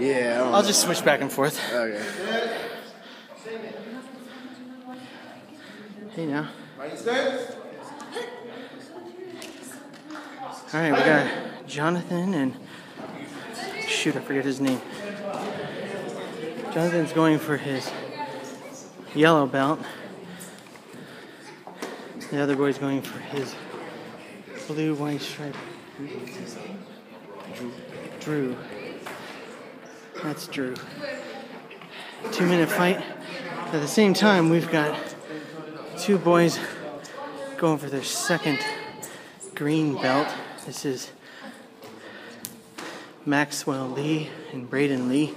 Yeah. I'll just switch back and forth. Okay. Hey now. All right, we got Jonathan and shoot, I forget his name. Jonathan's going for his yellow belt. The other boy's going for his blue white stripe. Drew. That's Drew. Two minute fight. At the same time, we've got two boys going for their second green belt. This is Maxwell Lee and Braden Lee.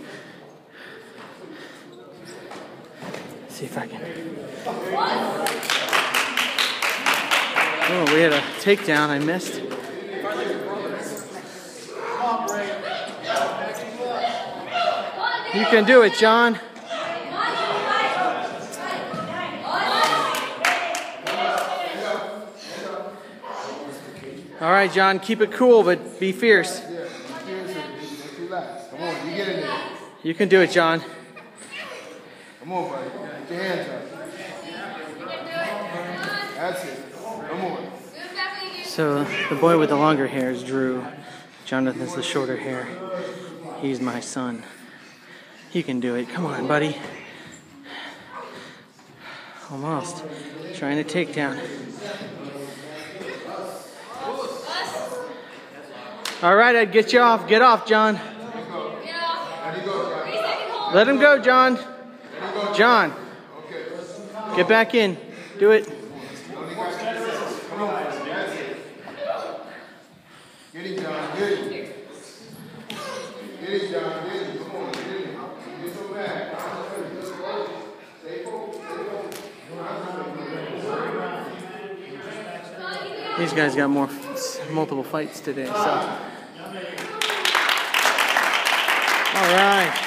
See if I can. Oh, we had a takedown I missed. You can do it, John. All right, John, keep it cool, but be fierce. You can do it, John. Come on, buddy. Get your hands up. That's it. Come on. So the boy with the longer hair is Drew. Jonathan's the shorter hair. He's my son. You can do it. Come on, buddy. Almost. Trying to take down. All right, I'd get you off. Get off, John. Let him go, John. John. Get back in. Do it. Get him, John. Get him. Get him, John. Get him. Come on. Get him. Get so bad. These guys got more multiple fights today, so. All right.